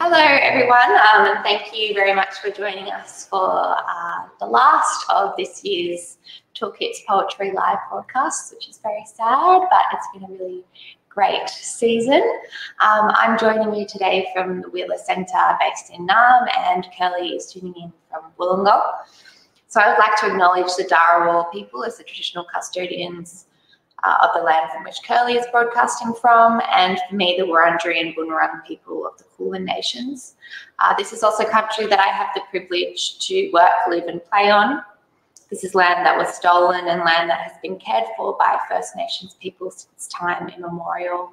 Hello, everyone, um, and thank you very much for joining us for uh, the last of this year's Toolkits Poetry Live podcast, which is very sad, but it's been a really great season. Um, I'm joining you today from the Wheeler Centre based in Naarm, and Kirli is tuning in from Wollongong. So I would like to acknowledge the Dharawal people as the traditional custodians uh, of the land from which Kirli is broadcasting from, and for me, the Wurundjeri and Bunurong people of the Kulin Nations. Uh, this is also country that I have the privilege to work, live, and play on. This is land that was stolen and land that has been cared for by First Nations people since time immemorial.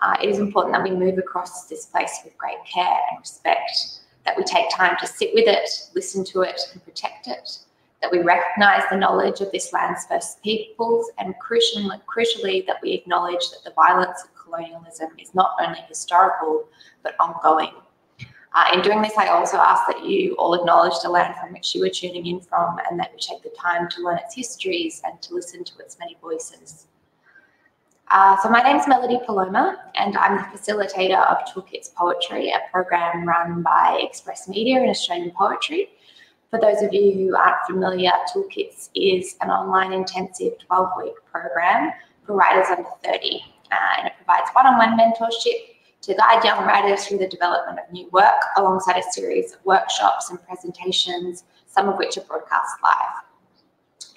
Uh, it is important that we move across this place with great care and respect, that we take time to sit with it, listen to it, and protect it that we recognise the knowledge of this land's first peoples, and crucially, crucially, that we acknowledge that the violence of colonialism is not only historical but ongoing. Uh, in doing this, I also ask that you all acknowledge the land from which you are tuning in from and that you take the time to learn its histories and to listen to its many voices. Uh, so my name is Melody Paloma and I'm the facilitator of Toolkits Poetry, a program run by Express Media and Australian Poetry, for those of you who aren't familiar, Toolkits is an online intensive 12 week program for writers under 30. Uh, and it provides one on one mentorship to guide young writers through the development of new work alongside a series of workshops and presentations, some of which are broadcast live.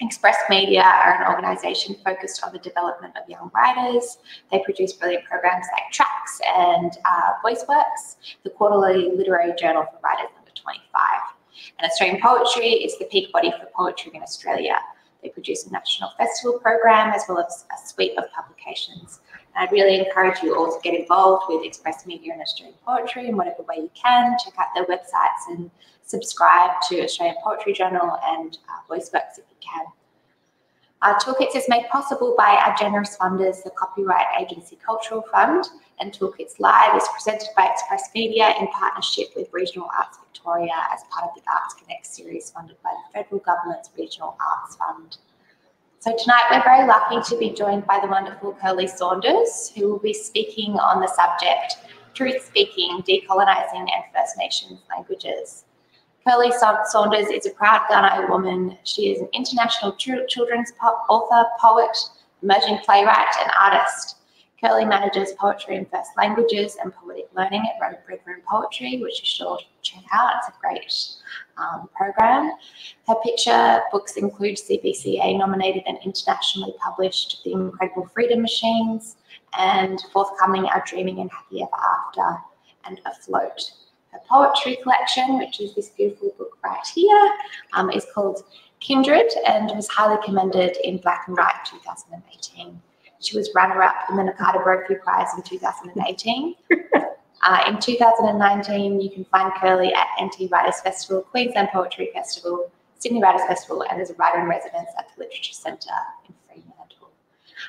Express Media are an organisation focused on the development of young writers. They produce brilliant programs like Tracks and uh, VoiceWorks, the quarterly literary journal for writers under 25. And Australian Poetry is the peak body for poetry in Australia. They produce a national festival program as well as a suite of publications. And I really encourage you all to get involved with Express Media and Australian Poetry in whatever way you can. Check out their websites and subscribe to Australian Poetry Journal and uh, VoiceWorks if you can. Our Toolkits is made possible by our generous funders, the Copyright Agency Cultural Fund, and Toolkits Live is presented by Express Media in partnership with Regional Arts Victoria as part of the Arts Connect series funded by the Federal Government's Regional Arts Fund. So tonight we're very lucky to be joined by the wonderful Kirli Saunders, who will be speaking on the subject Truth Speaking, Decolonising and First Nations Languages. Kirli Saunders is a proud Gunai woman. She is an international children's author, poet, emerging playwright, and artist. Kirli manages poetry in first languages and poetic learning at Red Room Poetry, which you should check out. It's a great um, program. Her picture books include CBCA nominated and internationally published The Incredible Freedom Machines and forthcoming Our Dreaming and Happy Ever After and Afloat a poetry collection, which is this beautiful book right here. Um, is called Kindred and was highly commended in Black and White 2018. She was runner-up in the Nakata Brophy Prize in 2018. uh, in 2019, you can find Kirli at NT Writers Festival, Queensland Poetry Festival, Sydney Writers Festival, and as a writer in residence at the Literature Centre in Fremantle.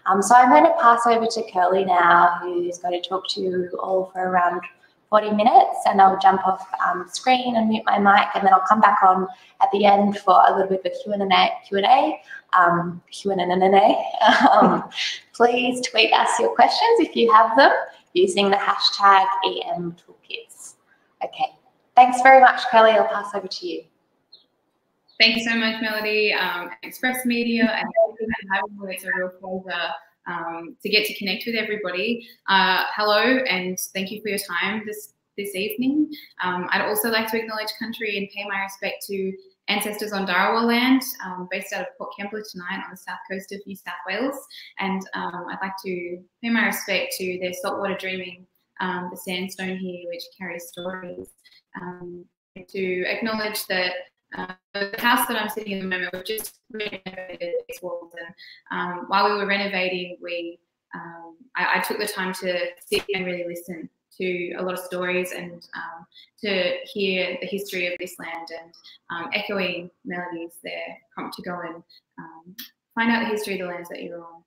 Um, so I'm going to pass over to Kirli now, who's going to talk to you all for around 40 minutes and I'll jump off um, screen and mute my mic and then I'll come back on at the end for a little bit of a Q&A. Q&A. Um, Q&A. Um, please tweet us your questions if you have them using the hashtag EM Toolkits. Okay, thanks very much, Kirli. I'll pass over to you. Thank you so much, Melody. Um, Express Media and having me. It's a real pleasure um, to get to connect with everybody. Uh, hello, and thank you for your time this this evening. Um, I'd also like to acknowledge country and pay my respect to ancestors on Dharawal land, um, based out of Port Kembla tonight on the south coast of New South Wales. And um, I'd like to pay my respect to their saltwater dreaming, um, the sandstone here, which carries stories. Um, to acknowledge that uh, the house that I'm sitting in the moment, we've just renovated its walls, and um, while we were renovating, we um, I, I, took the time to sit and really listen to a lot of stories and um, to hear the history of this land and um, echoing melodies there prompt to go and um, find out the history of the lands that you're on.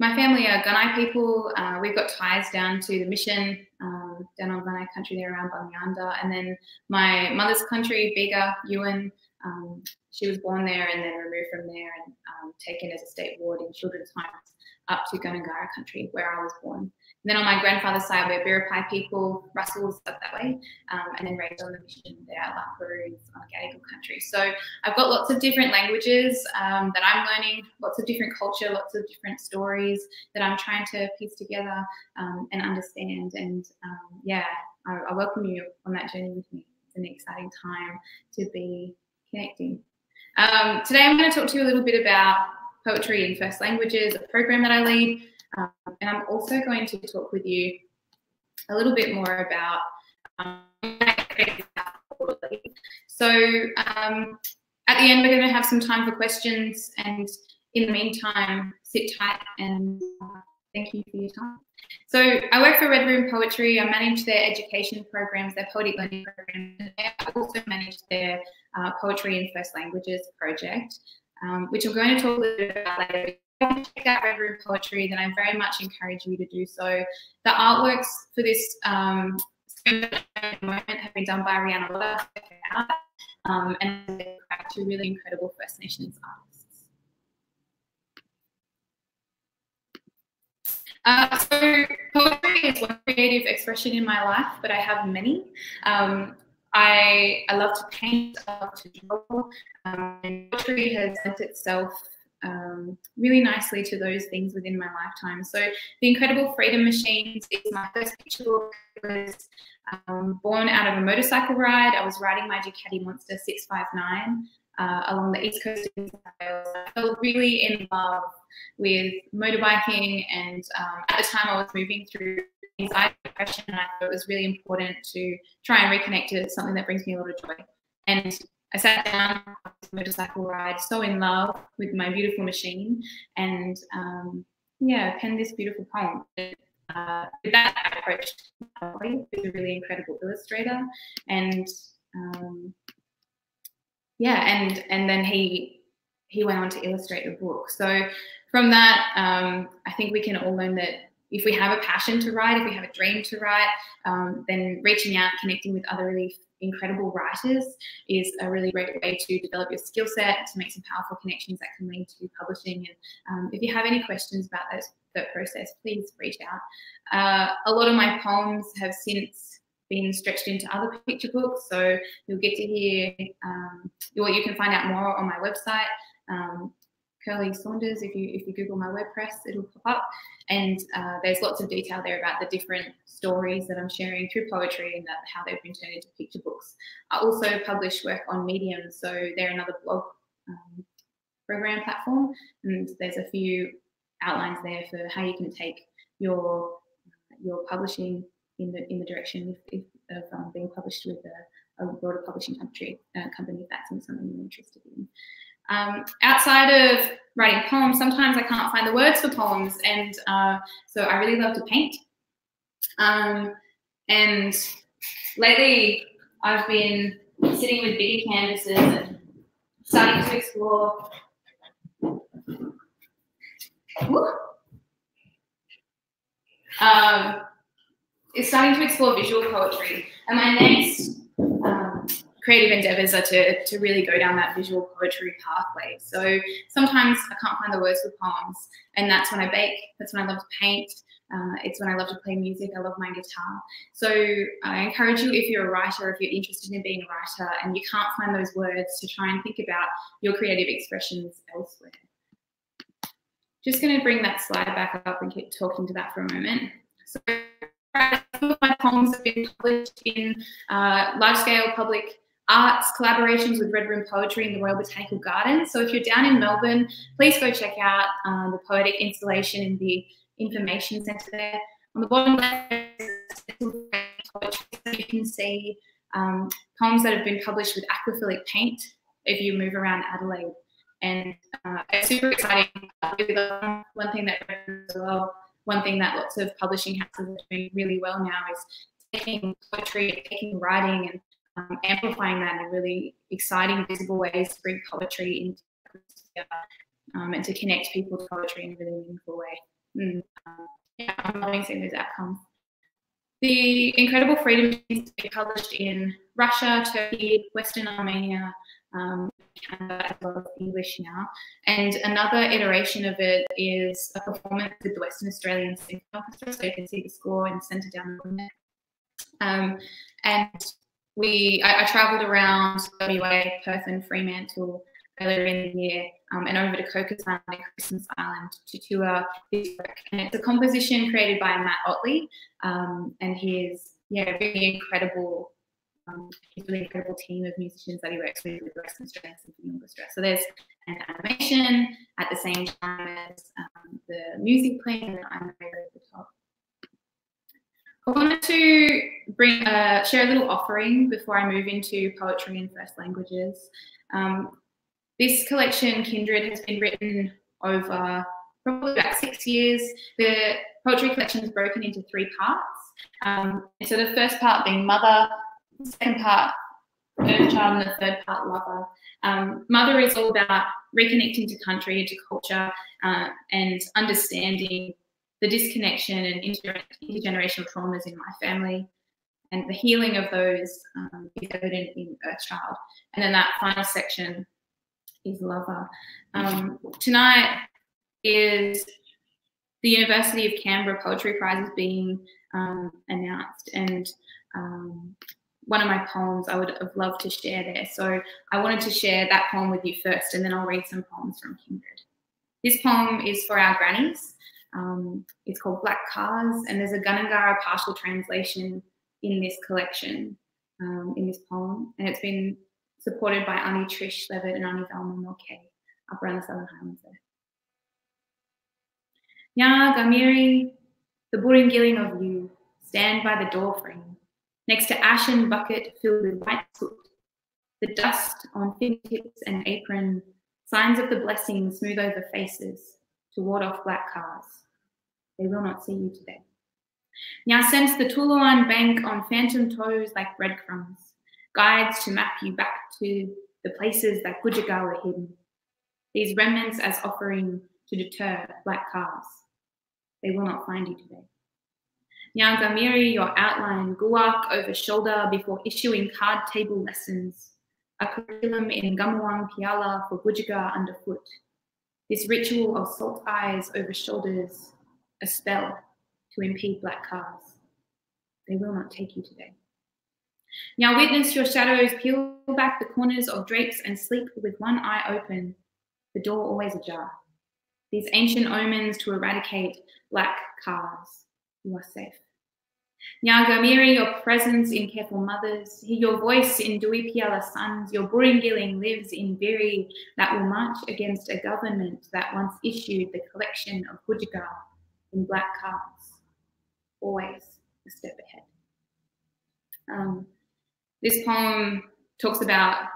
My family are Gunai people. Uh, we've got ties down to the mission um, down on Gunai country there around Bungyanda. And then my mother's country, Bega, Yuin, um, she was born there and then removed from there and um, taken as a state ward in children's homes up to Gundungurra country, where I was born. And then on my grandfather's side, we're Biripi people, Russells up that way, um, and then raised on the mission there at La Perouse on Gadigal country. So I've got lots of different languages um, that I'm learning, lots of different culture, lots of different stories that I'm trying to piece together um, and understand. And um, yeah, I, I welcome you on that journey with me. It's an exciting time to be connecting. Um, today I'm going to talk to you a little bit about poetry in first languages, a program that I lead. Um, and I'm also going to talk with you a little bit more about um, so um, at the end we're going to have some time for questions and in the meantime sit tight and uh, thank you for your time. So I work for Red Room Poetry. I manage their education programs, their poetic learning programs. I also manage their uh, poetry in first languages project, um, which I'm going to talk a little bit about later If you check out Red Room Poetry, then I very much encourage you to do so. The artworks for this um, moment have been done by Rihanna Lotta, um, and two really incredible First Nations artists. Uh, so poetry is one creative expression in my life, but I have many. Um, I, I love to paint, I love to draw, um, and poetry has lent itself um, really nicely to those things within my lifetime. So the Incredible Freedom Machines is my first picture book. It was um, born out of a motorcycle ride. I was riding my Ducati Monster 659 uh, along the east coast of Wales. I felt really in love with motorbiking, and um, at the time I was moving through anxiety depression, and I thought it was really important to try and reconnect to something that brings me a lot of joy. And I sat down on this motorcycle ride, so in love with my beautiful machine, and um, yeah, penned this beautiful poem. Uh, with that, I approached who's a really incredible illustrator, and um, yeah, and and then he he went on to illustrate the book. So from that, um, I think we can all learn that if we have a passion to write, if we have a dream to write, um, then reaching out, connecting with other really incredible writers is a really great way to develop your skill set, to make some powerful connections that can lead to publishing. And um, if you have any questions about that process, please reach out. Uh, a lot of my poems have since been stretched into other picture books, so you'll get to hear, um, well, you can find out more on my website. Um, Kirli Saunders. If you if you Google my WordPress, it'll pop up, and uh, there's lots of detail there about the different stories that I'm sharing through poetry and that how they've been turned into picture books. I also publish work on Medium, so they're another blog um, program platform, and there's a few outlines there for how you can take your your publishing in the in the direction if, if of um, being published with a, a broader publishing country uh, company if that's something you're interested in. Um, outside of writing poems, sometimes I can't find the words for poems, and uh, so I really love to paint. Um, and lately, I've been sitting with bigger canvases and starting to explore. Um, it's starting to explore visual poetry, and my next creative endeavors are to, to really go down that visual poetry pathway. So sometimes I can't find the words for poems, and that's when I bake, that's when I love to paint, uh, it's when I love to play music, I love my guitar. So I encourage you, if you're a writer, if you're interested in being a writer and you can't find those words, to try and think about your creative expressions elsewhere. Just going to bring that slide back up and keep talking to that for a moment. So some of my poems have been published in uh, large-scale public arts collaborations with Red Room Poetry in the Royal Botanical Gardens. So if you're down in Melbourne, please go check out um, the poetic installation in the information centre there. On the bottom left, you can see um, poems that have been published with aquaphilic paint if you move around Adelaide. And uh, it's super exciting. One thing that well, one thing that lots of publishing houses are doing really well now is taking poetry, taking writing, and um, amplifying that in really exciting, visible ways to bring poetry into um, and to connect people to poetry in a really meaningful way. And, um, yeah, I'm loving seeing those outcomes. The Incredible Freedom is published in Russia, Turkey, Western Armenia, um, Canada as well as English now. And another iteration of it is a performance with the Western Australian Symphony Orchestra, so you can see the score in the centre down there. Um, and we, I, I travelled around WA, Perth, and Fremantle earlier in the year, um, and over to Cocos Island and Christmas Island to tour this work. And it's a composition created by Matt Ottley, um, and he is yeah, really incredible. Um, he's a really incredible team of musicians that he works with with Western Australian Symphony Orchestra. So there's an animation at the same time as um, the music playing, and I'm over the top. I wanted to bring uh, share a little offering before I move into poetry and first languages. Um, this collection, Kindred, has been written over probably about six years. The poetry collection is broken into three parts. Um, so the first part being mother, second part earth child, and the third part lover. Um, mother is all about reconnecting to country, and to culture, uh, and understanding the disconnection and inter intergenerational traumas in my family. And the healing of those um, is evident in Earth Child. And then that final section is Lover. Um, tonight is the University of Canberra Poetry Prize is being um, announced, and um, one of my poems I would have loved to share there. So I wanted to share that poem with you first, and then I'll read some poems from Kindred. This poem is for our grannies. Um, it's called Black Cars, and there's a Gundungurra partial translation in this collection, um, in this poem, and it's been supported by Auntie Trish Levitt and Auntie Velma Mulcahy up around the Southern Highlands there. Nya Gamiri, the Burringilling of you, stand by the door frame, next to ashen bucket filled with white soot, the dust on fingertips and apron, signs of the blessing smooth over faces to ward off black cars. They will not see you today. Now sense the Tuluan bank on phantom toes like breadcrumbs, guides to map you back to the places that Gujaga were hidden. These remnants as offering to deter black cars. They will not find you today. Nyangamiri, your outline, guak over shoulder before issuing card table lessons, a curriculum in Gamawang Piala for Gujaga underfoot. This ritual of salt eyes over shoulders, a spell to impede black cars. They will not take you today. Now witness your shadows peel back the corners of drapes and sleep with one eye open, the door always ajar. These ancient omens to eradicate black cars. You are safe. Now, Nyagamiri, your presence in careful mothers, your voice in Duipiala sons, your Burringilling lives in Biri that will march against a government that once issued the collection of Hujagar in black cars. Always a step ahead. Um, this poem talks about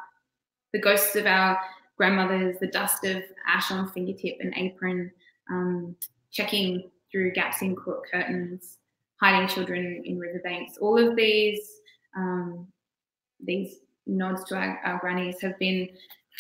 the ghosts of our grandmothers, the dust of ash on fingertip and apron, um, checking through gaps in court curtains, hiding children in riverbanks. All of these um, these nods to our, our grannies have been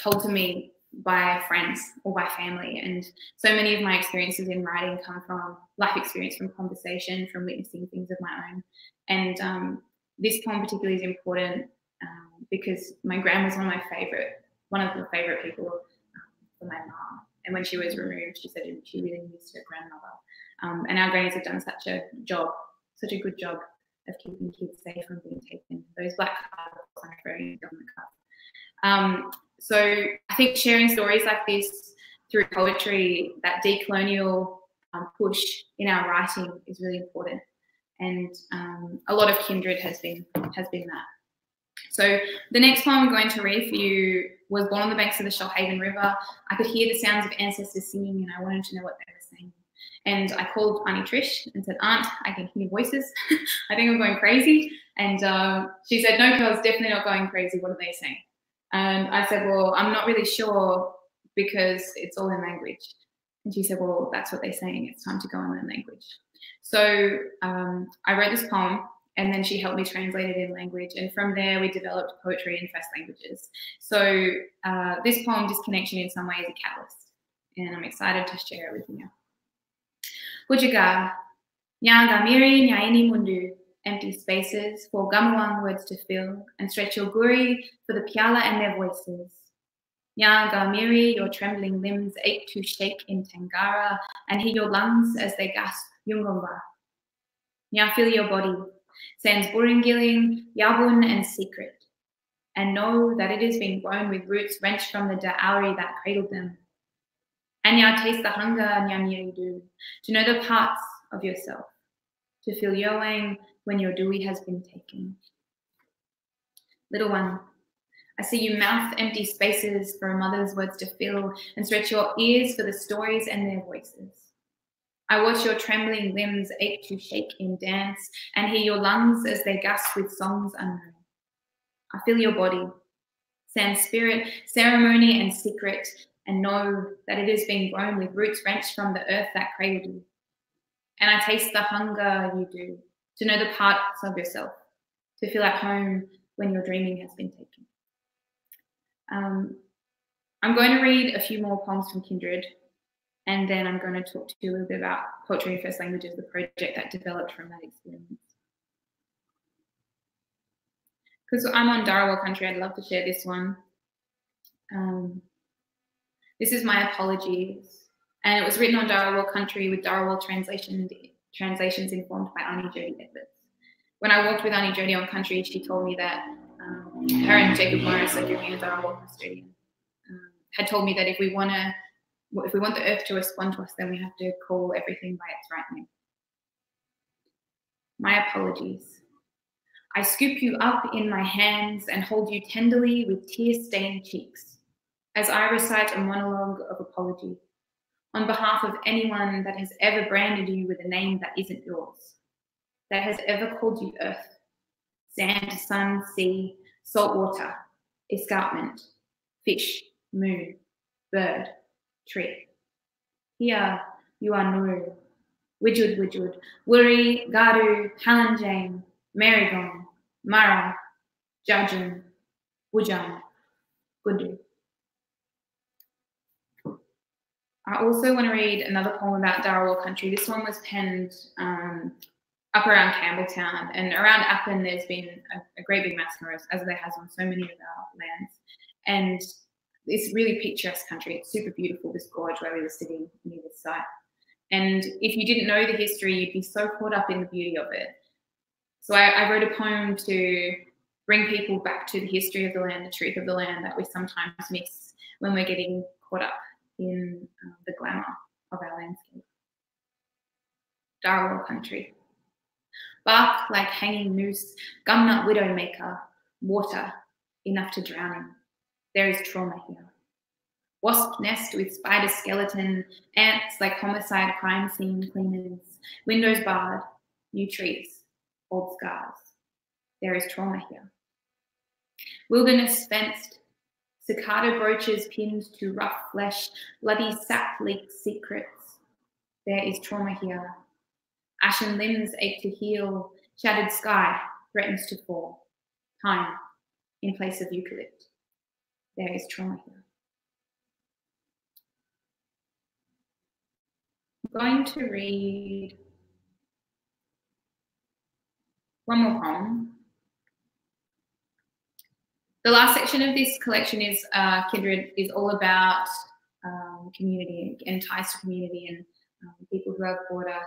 told to me by friends or by family. And so many of my experiences in writing come from life experience, from conversation, from witnessing things of my own. And um, this poem particularly is important um, because my grandma was one of my favorite, one of the favorite people um, for my mom. And when she was removed, she said she really missed her grandmother. Um, and our grannies have done such a job, such a good job of keeping kids safe from being taken. Those black cards are very government cards. Um, so I think sharing stories like this through poetry, that decolonial um, push in our writing is really important. And um, a lot of kindred has been has been that. So the next poem I'm going to read for you was born on the banks of the Shoalhaven River. I could hear the sounds of ancestors singing and I wanted to know what they were saying. And I called Auntie Trish and said, Aunt, I can hear voices. I think I'm going crazy. And uh, she said, no, girls, definitely not going crazy. What are they saying? And I said, well, I'm not really sure because it's all in language. And she said, well, that's what they're saying. It's time to go and learn language. So um, I wrote this poem and then she helped me translate it in language. And from there, we developed poetry in first languages. So uh, this poem, Disconnection, in some way is a catalyst. And I'm excited to share it with you. Hujaga, Nyangamiri Nyaini Mundu, empty spaces for Gamawang words to fill, and stretch your guri for the Piala and their voices. Nyaga Miri, your trembling limbs ache to shake in Tangara, and hear your lungs as they gasp Yungomba. Nya feel your body, sans Buringiling, Yabun, and secret, and know that it has been grown with roots wrenched from the Da'auri that cradled them. And Nya taste the hunger Nya Miri do, to know the parts of yourself, to feel Yoang when your dewy has been taken. Little one, I see you mouth empty spaces for a mother's words to fill and stretch your ears for the stories and their voices. I watch your trembling limbs ache to shake in dance and hear your lungs as they gasp with songs unknown. I feel your body, sans spirit, ceremony, and secret, and know that it has been grown with roots wrenched from the earth that cradled you. And I taste the hunger you do to know the parts of yourself, to feel at home when your dreaming has been taken. Um, I'm going to read a few more poems from Kindred, and then I'm going to talk to you a little bit about Poetry in First Languages, the project that developed from that experience. Because I'm on Dharawal country, I'd love to share this one. Um, this is my apologies. And it was written on Dharawal country with Dharawal translation, translations informed by Ani Jody Edwards. When I walked with Ani Jody on country, she told me that um, her and Jacob Morris, like Irina Dharawal custodian, um, had told me that if we want to, if we want the earth to respond to us, then we have to call everything by its right name. My apologies. I scoop you up in my hands and hold you tenderly with tear stained cheeks as I recite a monologue of apology on behalf of anyone that has ever branded you with a name that isn't yours, that has ever called you earth, sand, sun, sea, salt water, escarpment, fish, moon, bird, tree. Here you are Nuru, Widjud Widjud, Wuri, Garu, Halanjane, Marigon, Mara, Jajun, Wujam, Gundu. I also want to read another poem about Dharawal country. This one was penned um, up around Campbelltown and around Appin. There's been a, a, great big massacre, as, as there has on so many of our lands, and it's really picturesque country. It's super beautiful. This gorge where we were sitting near this site, and if you didn't know the history, you'd be so caught up in the beauty of it. So I, I wrote a poem to bring people back to the history of the land, the truth of the land that we sometimes miss when we're getting caught up in uh, the glamour of our landscape. Dharawal country. Bark like hanging noose, gumnut widowmaker, water enough to drown in. There is trauma here. Wasp nest with spider skeleton, ants like homicide crime scene cleaners, windows barred, new trees, old scars. There is trauma here. Wilderness fenced, cicada brooches pinned to rough flesh, bloody sap leaks secrets. There is trauma here. Ashen limbs ache to heal, shattered sky threatens to fall. Time in place of eucalypt. There is trauma here. I'm going to read one more poem the last section of this collection is uh, Kindred is all about um, community and ties to community and um, people who have brought us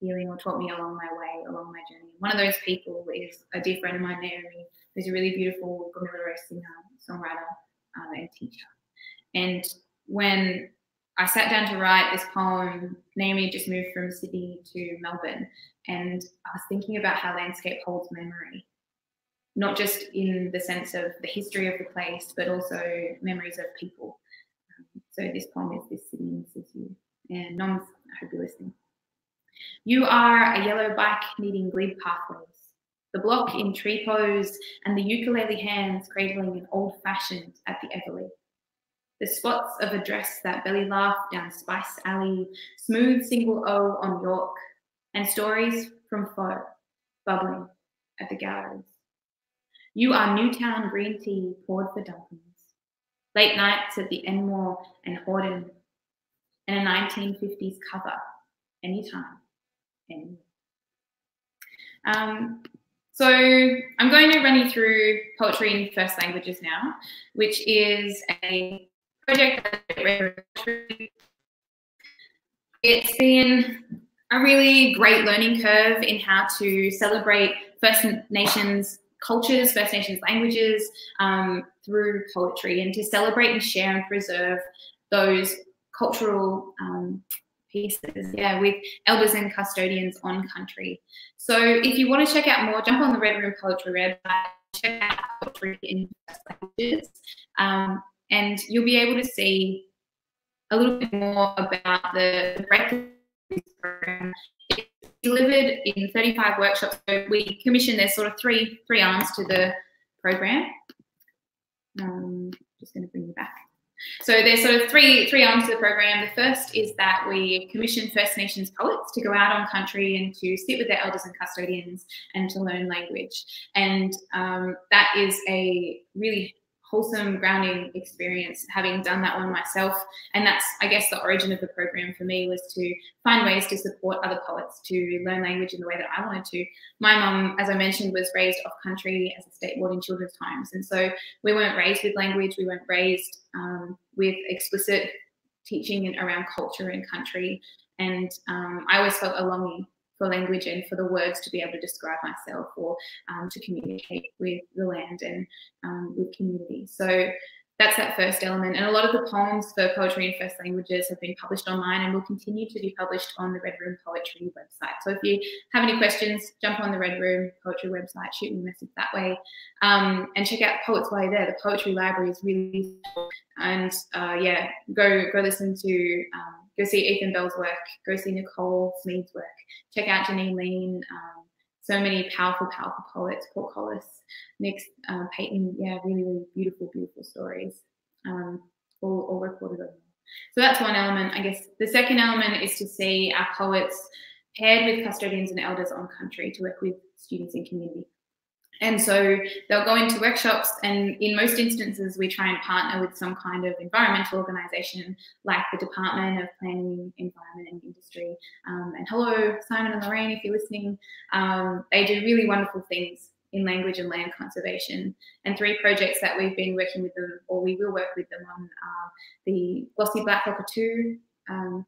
healing or taught me along my way, along my journey. One of those people is a dear friend of mine, Naomi, who's a really beautiful Gomeroi singer, songwriter, um, and teacher. And when I sat down to write this poem, Naomi just moved from Sydney to Melbourne, and I was thinking about how landscape holds memory not just in the sense of the history of the place, but also memories of people. So this poem is This City Misses You. And Noms, I hope you're listening. You are a yellow bike needing glib pathways, the block in tree pose, and the ukulele hands cradling an old fashioned at the Everly. The spots of a dress that belly laugh down Spice Alley, smooth single O on York, and stories from Foe bubbling at the galleries. You are Newtown green tea poured for dumplings. Late nights at the Enmore and Hordern, and a 1950s cover, anytime, anywhere. Um, so I'm going to run you through poetry in first languages now, which is a project, it's been a really great learning curve in how to celebrate First Nations cultures, First Nations languages um, through poetry and to celebrate and share and preserve those cultural um, pieces, yeah, with elders and custodians on country. So if you want to check out more, jump on the Red Room Poetry website, check out poetry in first languages, um, and you'll be able to see a little bit more about the breadth of this program. Delivered in 35 workshops. So we commissioned, there's sort of three, three arms to the program. Um, just going to bring you back. So there's sort of three three arms to the program. The first is that we commission First Nations poets to go out on country and to sit with their elders and custodians and to learn language. And um, that is a really wholesome grounding experience having done that one myself. And that's i guess the origin of the program for me was to find ways to support other poets to learn language in the way that i wanted to. My mum as i mentioned was raised off country as a state ward in children's homes and so we weren't raised with language. We weren't raised um, with explicit teaching around culture and country. And um, i always felt a longing for language and for the words to be able to describe myself or um, to communicate with the land and um, with community. So that's that first element. And a lot of the poems for poetry in first languages have been published online and will continue to be published on the Red Room Poetry website. So if you have any questions, jump on the Red Room Poetry website, shoot me a message that way, um, and check out Poets While You're There. The poetry library is really useful. And uh, yeah, go go listen to um, go see Ethan Bell's work, go see Nicole Smede's work, check out Jeanine Leane. Um, so many powerful, powerful poets, Paul Collis, Nick uh, Payton. Yeah, really, really beautiful, beautiful stories, um, all, all recorded So that's one element. I guess the second element is to see our poets paired with custodians and elders on country to work with students in community. And so they'll go into workshops, and in most instances, we try and partner with some kind of environmental organisation like the Department of Planning, Environment and Industry. Um, and hello, Simon and Lorraine, if you're listening. Um, they do really wonderful things in language and land conservation. And three projects that we've been working with them, or we will work with them on, are the Glossy Black Cockatoo. Um,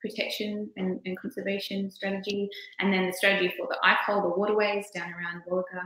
protection and, and, conservation strategy, and then the strategy for the ICOLL, the waterways down around Wallaga,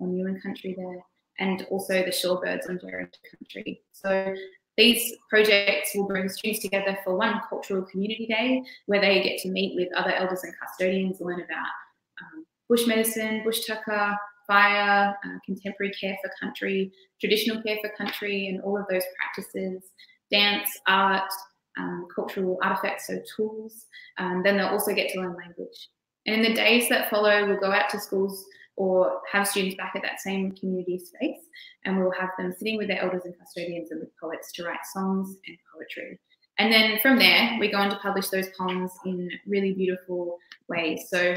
on Yuin country there, and also the shorebirds on Jerrint country. So these projects will bring students together for one cultural community day where they get to meet with other elders and custodians, learn about um, bush medicine, bush tucker, fire, uh, contemporary care for country, traditional care for country, and all of those practices, dance, art, um, cultural artifacts, so tools. Um, then they'll also get to learn language. And in the days that follow, we'll go out to schools or have students back at that same community space and we'll have them sitting with their elders and custodians and with poets to write songs and poetry. And then from there, we go on to publish those poems in really beautiful ways. So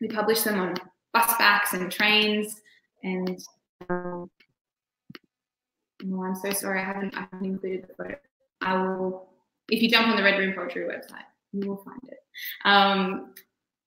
we publish them on bus backs and trains and um, oh, I'm so sorry, I haven't, I haven't included the photo. I will, if you jump on the Red Room Poetry website, you will find it. Um,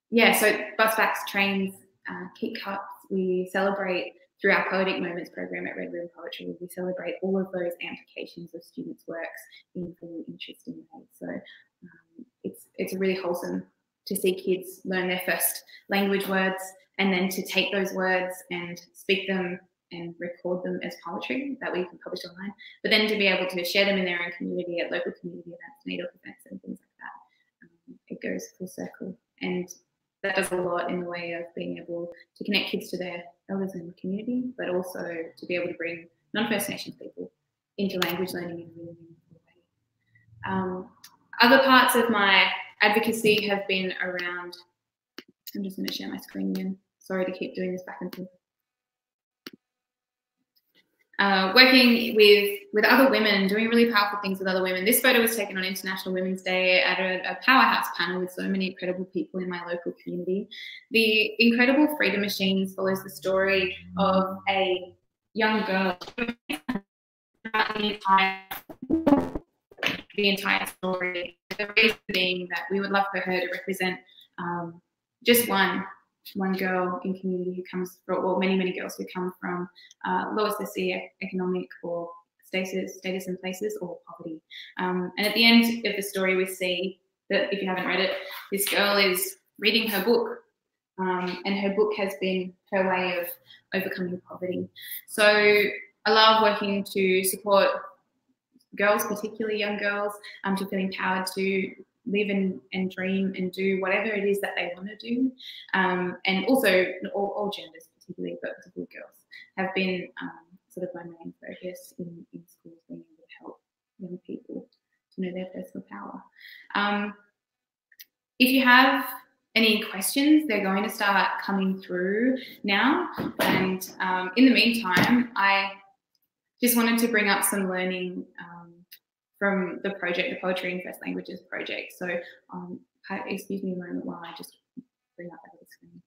yeah, so bus backs, trains, uh, Kit Cups. We celebrate through our Poetic Moments program at Red Room Poetry. We celebrate all of those amplifications of students' works in really interesting ways. So um, it's it's really wholesome to see kids learn their first language words and then to take those words and speak them and record them as poetry that we can publish online, but then to be able to share them in their own community at local community events, NAIDOC events, and things like that. Um, it goes full circle. And that does a lot in the way of being able to connect kids to their elders in the community, but also to be able to bring non-First Nations people into language learning in a really meaningful way. Um, other parts of my advocacy have been around, I'm just going to share my screen again. Sorry to keep doing this back and forth uh, working with with other women, doing really powerful things with other women. This photo was taken on International Women's Day at a, a, powerhouse panel with so many incredible people in my local community. The Incredible Freedom Machines follows the story of a young girl. The entire, the entire story. The reason being that we would love for her to represent um, just one one girl in community who comes from, well, many, many girls who come from uh, lower socioeconomic or status, status and places, or poverty. Um, and at the end of the story, we see that if you haven't read it, this girl is reading her book, um, and her book has been her way of overcoming poverty. So I love working to support girls, particularly young girls, um, to feel empowered to live and, and dream and do whatever it is that they want to do. Um, and also all, all, genders, particularly, but particularly girls, have been um, sort of my main focus in, in schools, being able to help young people to know their personal power. Um, if you have any questions, they're going to start coming through now. And um, in the meantime, I just wanted to bring up some learning um, from the project, the Poetry in First Languages project. So um, excuse me a moment while I just bring up the screen.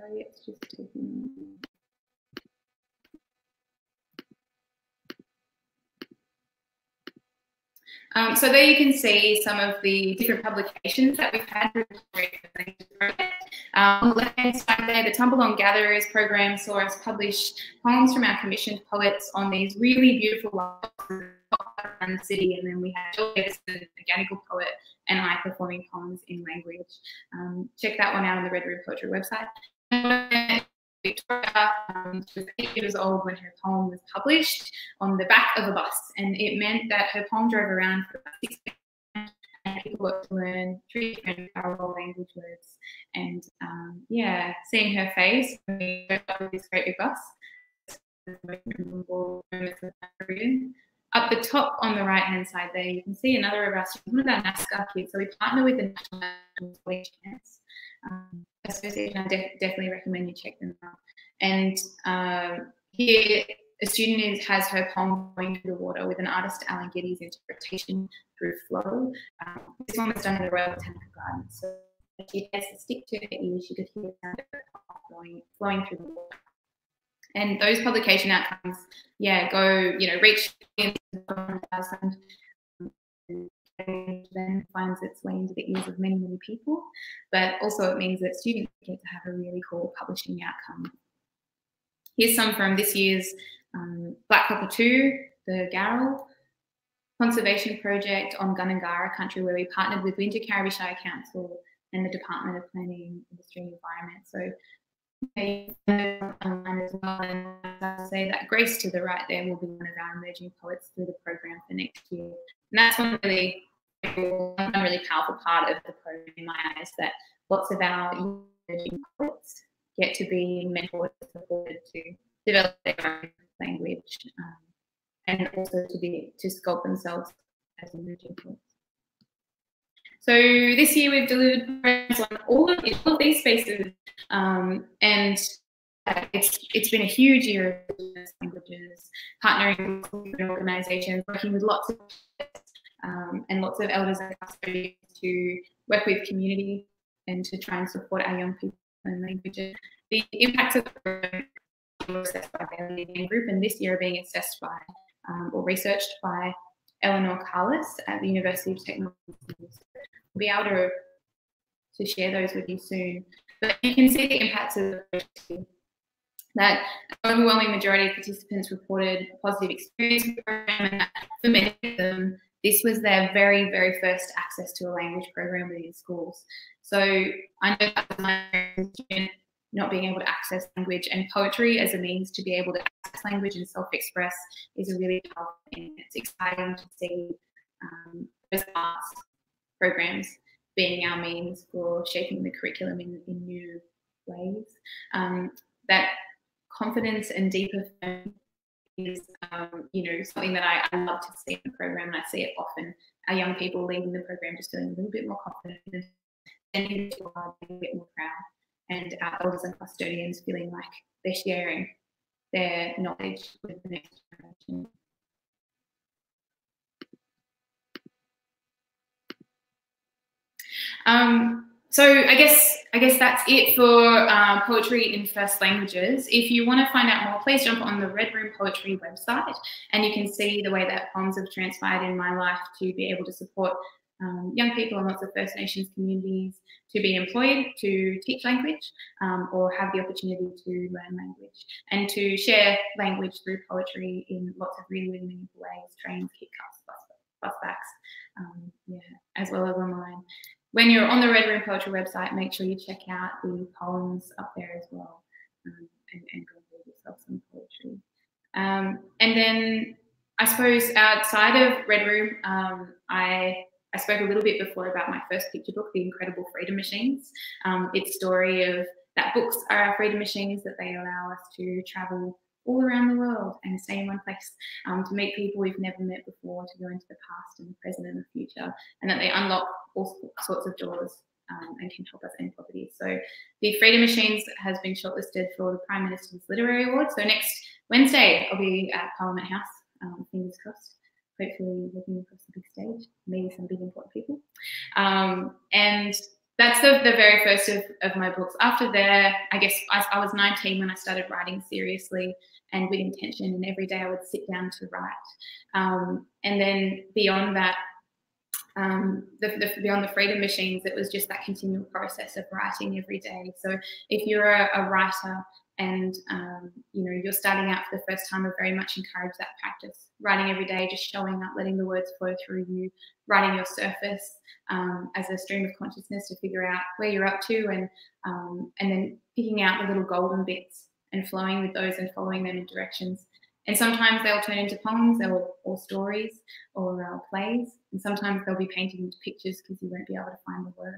Sorry, it's just taking. Um, so there you can see some of the different publications that we've had. Um, on the left-hand side there, the Tumbalong Gatherers program saw us publish poems from our commissioned poets on these really beautiful around the city. And then we had a Gadigal poet, and I performing poems in language. Um, check that one out on the Red Room Poetry website. Victoria um, was eight years old when her poem was published on the back of a bus, and it meant that her poem drove around for about six days, and people got to learn three different parallel language words. And um, yeah, seeing her face when we up this great big bus, up the top on the right hand side there, you can see another of our students, one of our NASCA kids. So we partner with the National Chance um, Association. I de definitely recommend you check them out. And um, here, a student is, has her poem going through the water with an artist, Alan Geddes' interpretation through flow. Um, this one was done in the Royal Botanical Gardens. So she has to stick to her ears, she could hear the sound flowing, flowing through the water and those publication outcomes, yeah, go, you know, reach thousand then finds its way into the ears of many, many people. But also it means that students get to have a really cool publishing outcome. Here's some from this year's um, Black Cockatoo, the Gadigal Conservation Project on Gundungurra country, where we partnered with Winter Shire Council and the Department of Planning, Industry and Environment. So as well. And I'll say that Grace to the right there will be one of our emerging poets through the program for next year. And that's one really, one really powerful part of the program in my eyes that lots of our emerging poets get to be mentored supported to develop their own language um, and also to be to sculpt themselves as emerging poets. So this year we've delivered programs on all of, all of these spaces, um, and uh, it's it's been a huge year of languages, partnering with organisations, working with lots of um, and lots of elders and custodians to work with community and to try and support our young people and languages. The impacts of the assessed by the Group, and this year are being assessed by um, or researched by Eleanor Carlis at the University of Technology. We'll be able to, to share those with you soon. But you can see the impacts of that overwhelming majority of participants reported positive experience the program and that for many of them, this was their very, very first access to a language program within schools. So I know that my not being able to access language and poetry as a means to be able to access language and self-express is a really powerful thing. It's exciting to see um, those arts programs being our means for shaping the curriculum in, in new ways. Um, that confidence and deeper is, um, you know, something that I, I, love to see in the program, and I see it often. Our young people leaving the program just feeling a little bit more confident and a bit more proud and our elders and custodians feeling like they're sharing their knowledge with the next generation. Um, so I guess I guess that's it for uh, poetry in first languages. If you want to find out more, please jump on the Red Room Poetry website, and you can see the way that poems have transpired in my life to be able to support um, young people in lots of First Nations communities to be employed to teach language um, or have the opportunity to learn language and to share language through poetry in lots of really, really meaningful ways trains, kit cups, bus, bus backs, um, yeah, as well as online. When you're on the Red Room Poetry website, make sure you check out the poems up there as well um, and, and, go read yourself some poetry. Um, and then I suppose outside of Red Room, um, I I spoke a little bit before about my first picture book, The Incredible Freedom Machines. Um, its story of that books are our freedom machines, that they allow us to travel all around the world and stay in one place, um, to meet people we've never met before, to go into the past and the present and the future, and that they unlock all sorts of doors um, and can help us end poverty. So the Freedom Machines has been shortlisted for the Prime Minister's Literary Award. So next Wednesday, I'll be at Parliament House, um, fingers crossed hopefully looking across the big stage, meeting some big important people. Um, and that's the, the very first of, of my books. After there, I guess I, I, was 19 when I started writing seriously and with intention, and every day I would sit down to write. Um, and then beyond that, um, the, the, beyond the freedom machines, it was just that continual process of writing every day. So if you're a, a writer and um, you know you're starting out for the first time, I very much encourage that practice. Writing every day, just showing up, letting the words flow through you, writing your surface um, as a stream of consciousness to figure out where you're up to, and um, and then picking out the little golden bits and flowing with those and following them in directions. And sometimes they'll turn into poems or, or stories or uh, plays, and sometimes they'll be painted into pictures because you won't be able to find the words.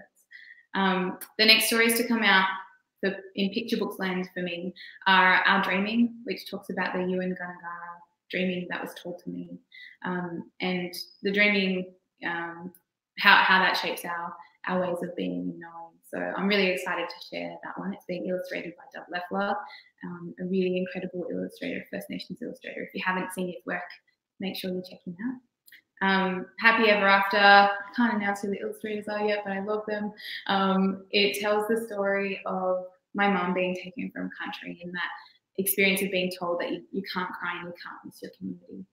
Um, the next stories to come out the, in picture books land for me are Our Dreaming, which talks about the Yuin Gundungurra dreaming that was told to me, um, and the dreaming, um, how, how that shapes our, our ways of being and knowing. So I'm really excited to share that one. It's being illustrated by Dub Leffler, um, a really incredible illustrator, First Nations illustrator. If you haven't seen his work, make sure you check him out. Um, Happy Ever After, I can't announce who the illustrators are yet, but I love them. Um, it tells the story of my mom being taken from country and that experience of being told that you, you can't cry and you can't miss your community.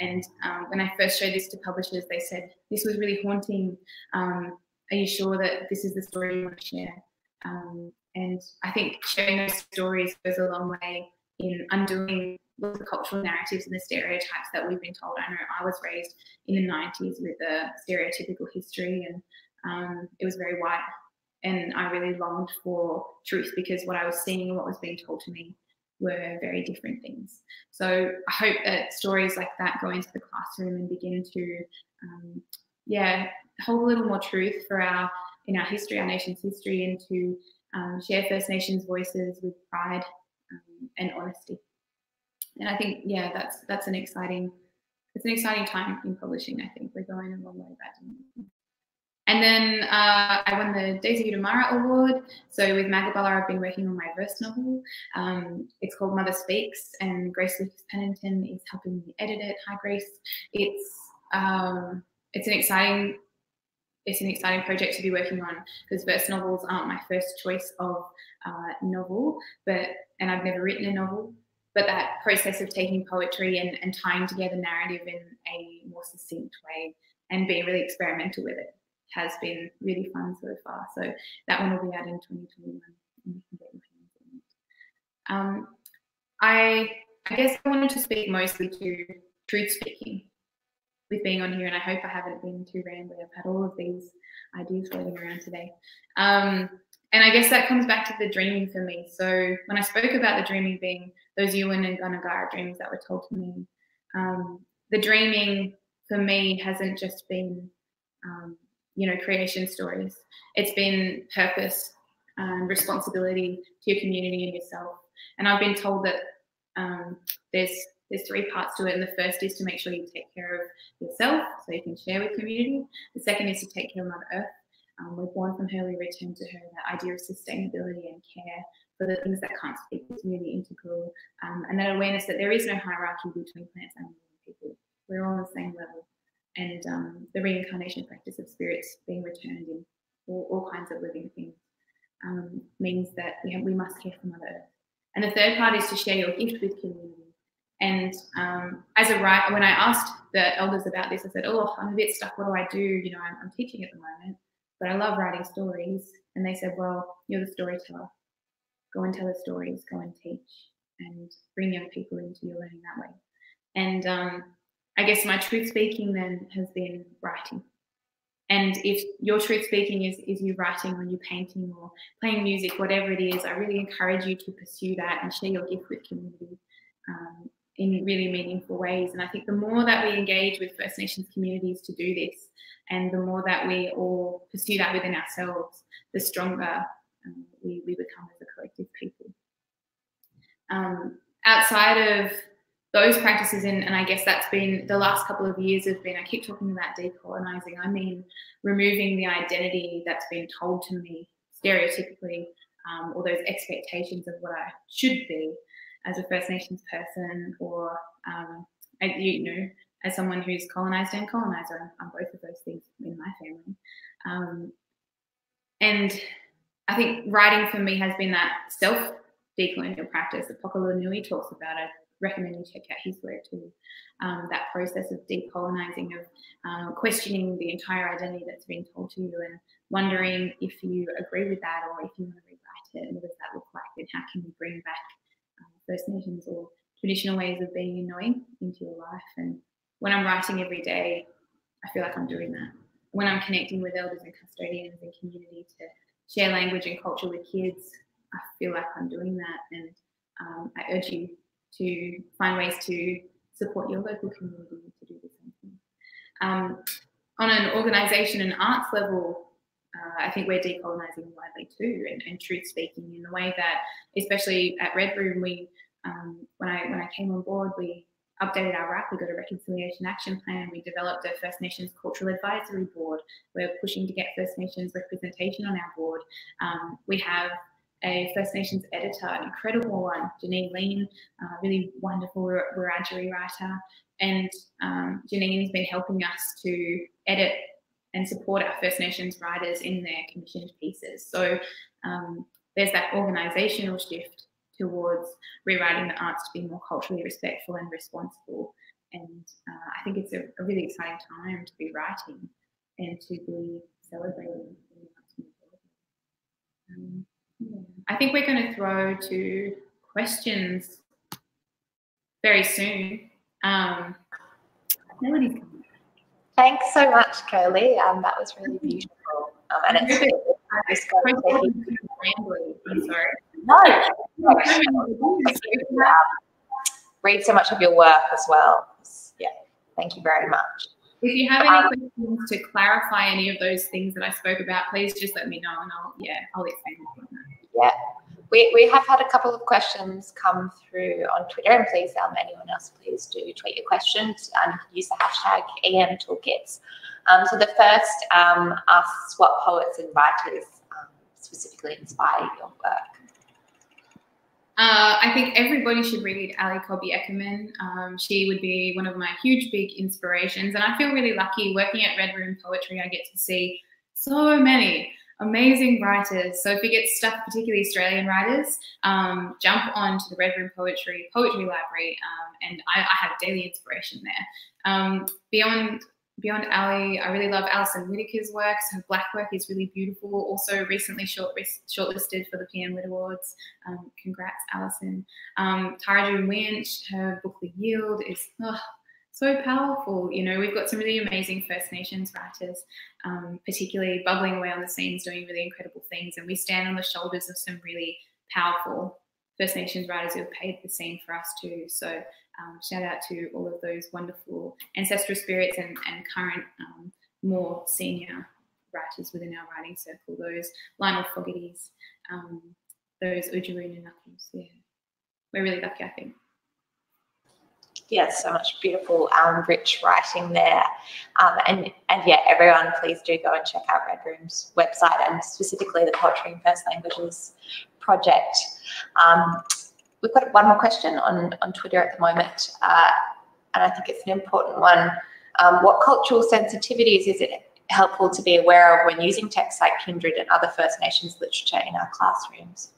And um, when I first showed this to publishers, they said, This was really haunting. Um, are you sure that this is the story you want to share? Um, and I think sharing those stories goes a long way in undoing lots of cultural narratives and the stereotypes that we've been told. I know I was raised in the 90s with a stereotypical history and um, it was very white and I really longed for truth because what I was seeing and what was being told to me were very different things. So I hope that stories like that go into the classroom and begin to, um, yeah, hold a little more truth for our in our history, our nation's history, and to um, share First Nations voices with pride um, and honesty. And I think, yeah, that's that's an exciting, it's an exciting time in publishing. I think we're going a long way back. And then uh, I won the Daisy Utemorrah Award. So with Magabala, I've been working on my verse novel. Um, it's called Mother Speaks, and Grace Lucas Pennington is helping me edit it. Hi, Grace. It's um, it's an exciting it's an exciting project to be working on because verse novels aren't my first choice of uh, novel, but and I've never written a novel. But that process of taking poetry and, and tying together narrative in a more succinct way and being really experimental with it has been really fun so far. So that one will be out in 2021 and you can get your hands on it. Um, I, I guess I wanted to speak mostly to truth speaking with being on here, and I hope I haven't been too rambly. I've had all of these ideas floating around today. Um, and I guess that comes back to the dreaming for me. So when I spoke about the dreaming being those Yuin and Gundungurra dreams that were told to me, um, the dreaming for me hasn't just been um, you know, creation stories. It's been purpose and responsibility to your community and yourself. And I've been told that um, there's there's three parts to it. And the first is to make sure you take care of yourself so you can share with community. The second is to take care of Mother Earth. Um, we're born from her, we return to her. That idea of sustainability and care for the things that can't speak is really integral. Um, and that awareness that there is no hierarchy between plants, and people. We're all on the same level and um, the reincarnation practice of spirits being returned in or all kinds of living things, um, means that we, have, we must care for Mother Earth. And the third part is to share your gift with community. And um, as a writer, when I asked the elders about this, I said, "Oh, I'm a bit stuck. What do I do? You know, I'm, I'm teaching at the moment, but I love writing stories." And they said, "Well, you're the storyteller. Go and tell the stories. Go and teach, and bring young people into your learning that way." And um, I guess my truth speaking then has been writing. And if your truth speaking is, is you writing or you painting or playing music, whatever it is, I really encourage you to pursue that and share your gift with community um, in really meaningful ways. And I think the more that we engage with First Nations communities to do this, and the more that we all pursue that within ourselves, the stronger um, we, we become as a collective people. Um, outside of those practices and, and I guess that's been the last couple of years have been I keep talking about decolonizing I mean removing the identity that's been told to me stereotypically um, or those expectations of what I should be as a First Nations person or um, you know as someone who's colonized and colonizer I'm, both of those things in my family um, and I think writing for me has been that self decolonial practice Nui talks about it recommend you check out his work too. Um, that process of decolonizing, of um, questioning the entire identity that's been told to you and wondering if you agree with that or if you want to rewrite it and what does that look like and how can you bring back First Nations or traditional ways of being and knowing into your life. And when I'm writing every day, I feel like I'm doing that. When I'm connecting with elders and custodians and community to share language and culture with kids, I feel like I'm doing that. And um, I urge you to find ways to support your local community to do the same thing. Um, on an organisation and arts level, uh, I think we're decolonising widely too, and, and, truth speaking in the way that, especially at Red Room, we um, when I when I came on board, we updated our RAP. We got a reconciliation action plan. We developed a First Nations cultural advisory board. We're pushing to get First Nations representation on our board. Um, we have a First Nations editor, an incredible one, Jeanine Leane, a really wonderful Wiradjuri writer. And um, Jeanine has been helping us to edit and support our First Nations writers in their commissioned pieces. So um, there's that organisational shift towards rewriting the arts to be more culturally respectful and responsible. And uh, I think it's a, a, really exciting time to be writing and to be celebrating um, I think we're going to throw to questions very soon. Um, Thanks so much, Kirli. Um, that was really beautiful. Um, and it's really I'm sorry. No. read so much of your work as well. Yeah. Thank you very much. If you have any um, questions to clarify any of those things that I spoke about, please just let me know and I'll yeah, I'll explain. Yeah. We, we have had a couple of questions come through on Twitter, and please, um, anyone else, please do tweet your questions and use the hashtag EM Toolkits. Um, so the first um, asks what poets and writers um, specifically inspire your work. Uh, I think everybody should read Ali Cobby Eckermann. Um, she would be one of my huge, big inspirations. And I feel really lucky working at Red Room Poetry. I get to see so many amazing writers. So if you get stuck, particularly Australian writers, um, jump onto the Red Room Poetry Poetry Library, um, and I, I, have daily inspiration there. Um, beyond beyond Ali, I really love Alison Whittaker's work. So her black work is really beautiful. Also recently short shortlisted for the PM Lit Awards. Um, congrats, Alison. Um, June Winch, her book The Yield is so powerful. You know, we've got some really amazing First Nations writers, um, particularly bubbling away on the scenes, doing really incredible things. And we stand on the shoulders of some really powerful First Nations writers who have paved the scene for us too. So um, shout out to all of those wonderful ancestral spirits and, and current um, more senior writers within our writing circle, those Lionel Fogartys, um, those Oodgeroo Noonuccals. Yeah, we're really lucky, I think yeah, so much beautiful, um, rich writing there. Um, and, and yeah, everyone, please do go and check out Red Room's website and specifically the Poetry in First Languages project. Um, we've got one more question on, on Twitter at the moment, uh, and I think it's an important one. Um, what cultural sensitivities is it helpful to be aware of when using texts like Kindred and other First Nations literature in our classrooms?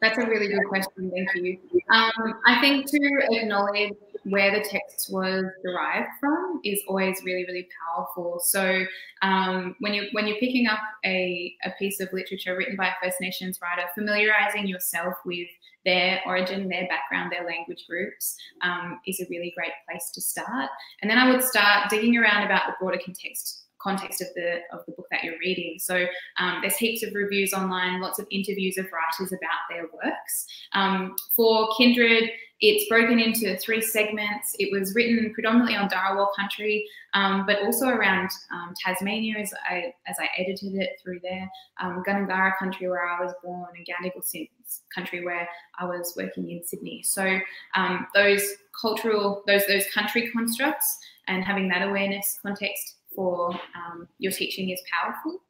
That's a really good question. Thank you. Um, I think to acknowledge where the text was derived from is always really, really powerful. So um, when you when you're picking up a, a piece of literature written by a First Nations writer, familiarizing yourself with their origin, their background, their language groups um, is a really great place to start. And then I would start digging around about the broader context context of the of the book that you're reading. So um, there's heaps of reviews online, lots of interviews of writers about their works. Um, for Kindred, it's broken into three segments. It was written predominantly on Dharawal country, um, but also around um, Tasmania as I as I edited it through there, um, Gundungurra country where I was born, and Gadigal country where I was working in Sydney. So um, those cultural those those country constructs and having that awareness context for um, your teaching is powerful.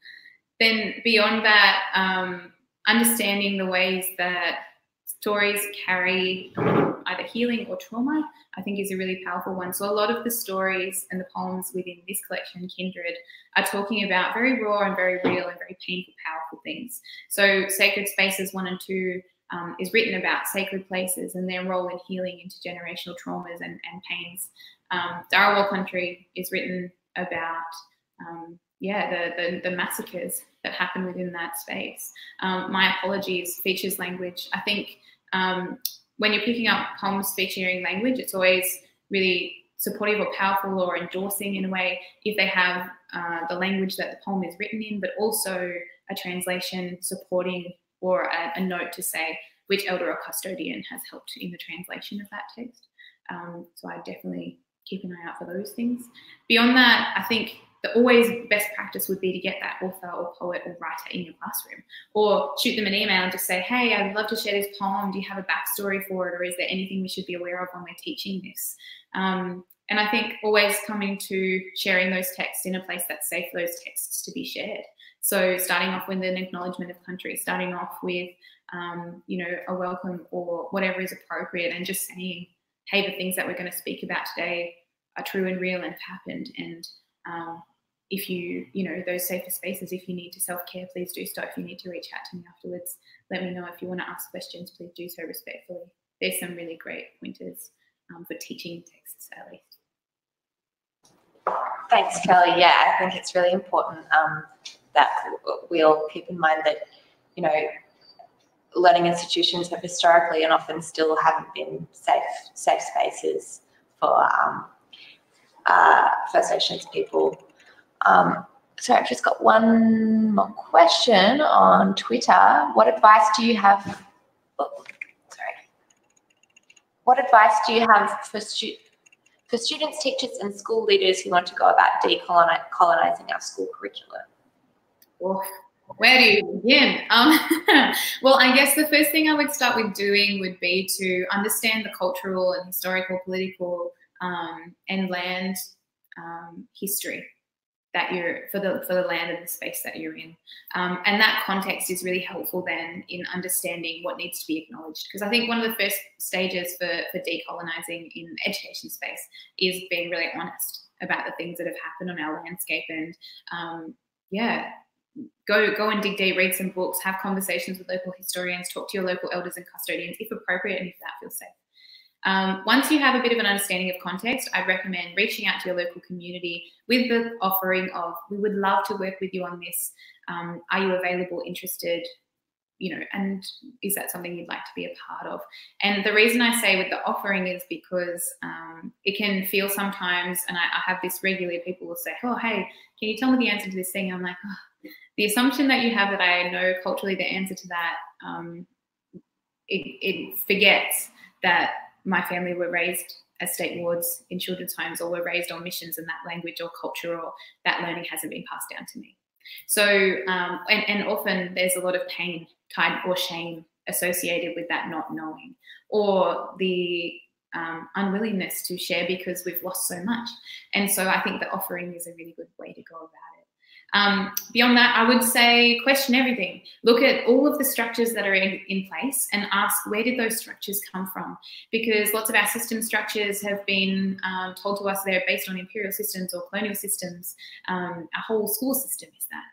Then beyond that, um, understanding the ways that stories carry either healing or trauma, I think is a really powerful one. So a lot of the stories and the poems within this collection, Kindred, are talking about very raw and very real and very painful, powerful things. So Sacred Spaces 1 and 2 um, is written about sacred places and their role in healing intergenerational traumas and, and pains. Um, Dharawal Country is written about um, yeah the, the, the massacres that happen within that space. Um, my apologies features language. I think um, when you're picking up poems featuring language, it's always really supportive or powerful or endorsing in a way if they have uh, the language that the poem is written in, but also a translation supporting or a, a note to say which elder or custodian has helped in the translation of that text. Um, so I definitely keep an eye out for those things. Beyond that, I think the always best practice would be to get that author or poet or writer in your classroom or shoot them an email and just say, hey, I'd love to share this poem. Do you have a backstory for it? Or is there anything we should be aware of when we're teaching this? Um, and I think always coming to sharing those texts in a place that's safe for those texts to be shared. So starting off with an acknowledgement of country, starting off with, um, you know, a welcome or whatever is appropriate and just saying, hey, the things that we're going to speak about today are true and real and have happened. And um, if you, you know, those safer spaces, if you need to self care, please do so. If you need to reach out to me afterwards, let me know. If you want to ask questions, please do so respectfully. There's some really great pointers um, for teaching texts, at least. Thanks, Kirli. Yeah, I think it's really important um, that we'll keep in mind that, you know, learning institutions have historically and often still haven't been safe safe spaces for um, uh, First Nations people. Um, so I've just got one more question on Twitter. What advice do you have? Oh, sorry. What advice do you have for stu- for students, teachers, and school leaders who want to go about decolonizing our school curriculum? Oh, where do you begin? Um, well, I guess the first thing I would start with doing would be to understand the cultural and historical, political, um, and land um, history that you're for the for the land and the space that you're in, um, and that context is really helpful then in understanding what needs to be acknowledged. Because I think one of the first stages for for decolonizing in education space is being really honest about the things that have happened on our landscape and um, yeah go go and dig deep, read some books, have conversations with local historians, talk to your local elders and custodians if appropriate and if that feels safe. Um, once you have a bit of an understanding of context, I'd recommend reaching out to your local community with the offering of, we would love to work with you on this. Um, are you available, interested? You know, and is that something you'd like to be a part of? And the reason I say with the offering is because um, it can feel sometimes, and I, I have this regularly, people will say, oh, hey, can you tell me the answer to this thing? I'm like, oh, the assumption that you have that I know culturally the answer to that, um, it, it, forgets that my family were raised as state wards in children's homes or were raised on missions and that language or culture or that learning hasn't been passed down to me. So, um, and, and often there's a lot of pain tied or shame associated with that not knowing or the um, unwillingness to share because we've lost so much. And so I think the offering is a really good way to go about it. Um, beyond that, I would say question everything. Look at all of the structures that are in, in place and ask where did those structures come from? Because lots of our system structures have been um, told to us they're based on imperial systems or colonial systems. Um, our whole school system is that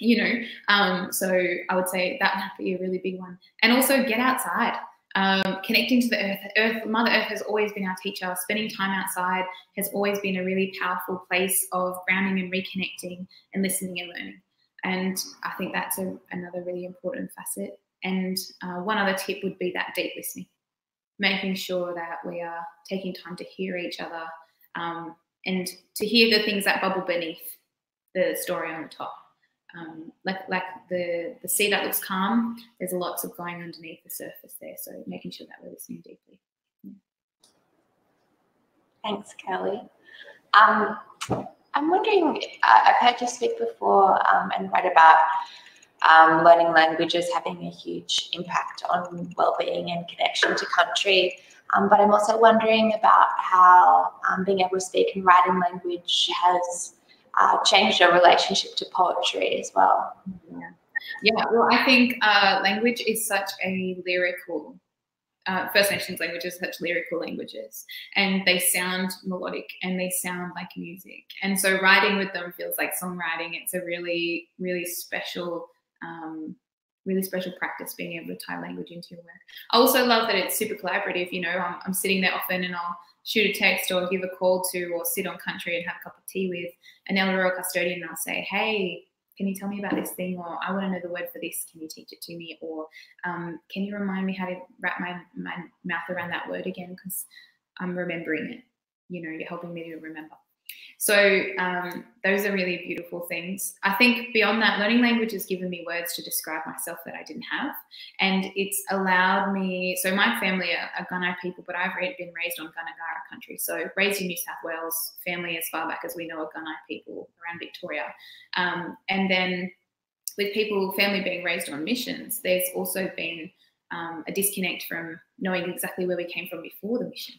you know um, so i would say that might be a really big one and also get outside um, connecting to the earth. Earth, Mother Earth has always been our teacher. Spending time outside has always been a really powerful place of grounding and reconnecting and listening and learning. And I think that's a, another really important facet. And uh, one other tip would be that deep listening, making sure that we are taking time to hear each other um, and to hear the things that bubble beneath the story on the top um, like like the the sea that looks calm. There's a lots of going underneath the surface there. So making sure that we're listening deeply. Yeah. Thanks, Kirli. Um, I'm wondering. I've heard you speak before um, and write about um, learning languages having a huge impact on well-being and connection to country. Um, but I'm also wondering about how um, being able to speak and write in language has uh, changed your relationship to poetry as well. Yeah, yeah well, I think uh, language is such a lyrical. Uh, First Nations languages such lyrical languages, and they sound melodic and they sound like music. And so writing with them feels like songwriting. It's a really, really special um, really special practice being able to tie language into your work. I also love that it's super collaborative. You know, I'm, I'm, sitting there often and I'll shoot a text or give a call to or sit on country and have a cup of tea with an elder or custodian and I'll say, hey, can you tell me about this thing? Or I want to know the word for this. Can you teach it to me? Or um, can you remind me how to wrap my, my mouth around that word again? Because I'm remembering it. You know, you're helping me to remember. So um, those are really beautiful things. I think beyond that, learning language has given me words to describe myself that I didn't have. And it's allowed me, so my family are, are Gunai people, but I've been raised on Gundungurra country. So raised in New South Wales, family as far back as we know are Gunai people around Victoria. Um, and then with people, family being raised on missions, there's also been um, a disconnect from knowing exactly where we came from before the mission.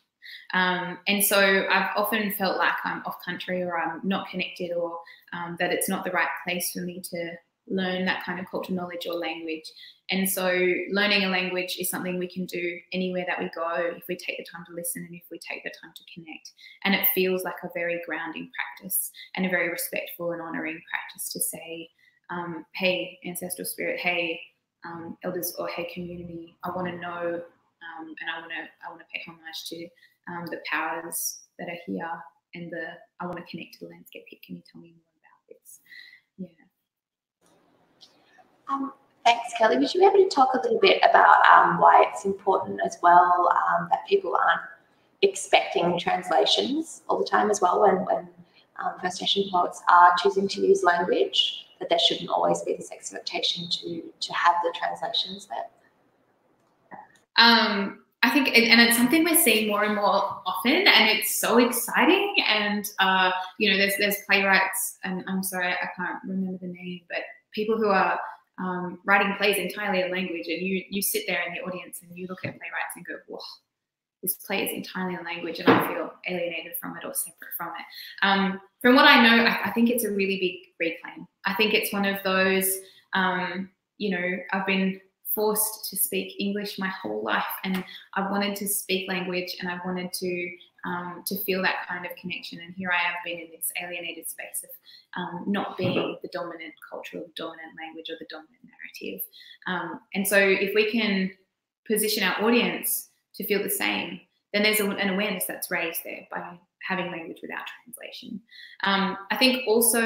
Um, and so I've often felt like I'm off country or I'm not connected or um, that it's not the right place for me to learn that kind of cultural knowledge or language. And so learning a language is something we can do anywhere that we go if we take the time to listen and if we take the time to connect. And it feels like a very grounding practice and a very respectful and honoring practice to say, um, hey, ancestral spirit, hey, um, elders, or hey, community, I want to know um, and I want to I want to pay homage to um, the powers that are here and the I want to connect to the landscape. Can you tell me more about this? Yeah. Um, thanks, Kirli. Would you be able to talk a little bit about um, why it's important as well um, that people aren't expecting translations all the time as well when, when um, First Nation poets are choosing to use language, that there shouldn't always be this expectation to, to have the translations there? Um, I think, and it's something we're seeing more and more often, and it's so exciting. And uh, you know, there's there's playwrights, and I'm sorry, I can't remember the name, but people who are um, writing plays entirely in language, and you you sit there in the audience and you look at playwrights and go, "Whoa, this play is entirely in language," and I feel alienated from it or separate from it. Um, from what I know, I, I, think it's a really big reclaim. I think it's one of those. Um, you know, I've been forced to speak English my whole life, and I wanted to speak language, and I wanted to um, to feel that kind of connection. And here I have been in this alienated space of um, not being the dominant cultural, dominant language or the dominant narrative. Um, and so, if we can position our audience to feel the same, then there's an awareness that's raised there by having language without translation. Um, I think also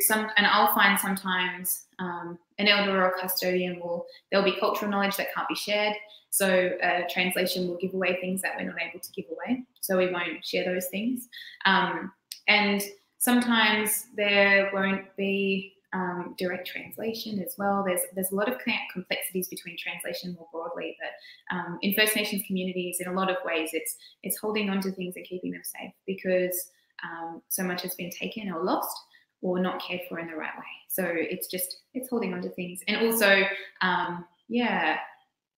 some, and I'll find sometimes um, an elder or a custodian will, there'll be cultural knowledge that can't be shared. So a translation will give away things that we're not able to give away. So we won't share those things. Um, and sometimes there won't be um, direct translation as well. There's there's a lot of complexities between translation more broadly, but um, in First Nations communities, in a lot of ways, it's it's holding on to things and keeping them safe because um, so much has been taken or lost or not cared for in the right way. So it's just it's holding on to things and also um, yeah,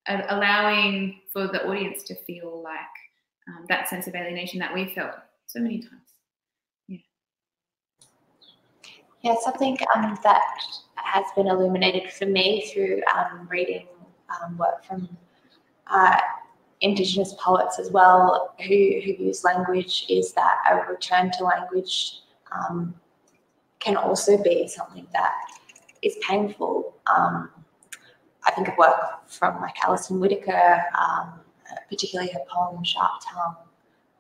allowing for the audience to feel like um, that sense of alienation that we felt so many times. Yeah, Yeah, something um, that has been illuminated for me through um, reading um, work from uh, Indigenous poets as well who, who use language is that a return to language um, can also be something that is painful. Um, I think of work from like Alison Whittaker, um, particularly her poem Sharp Tongue,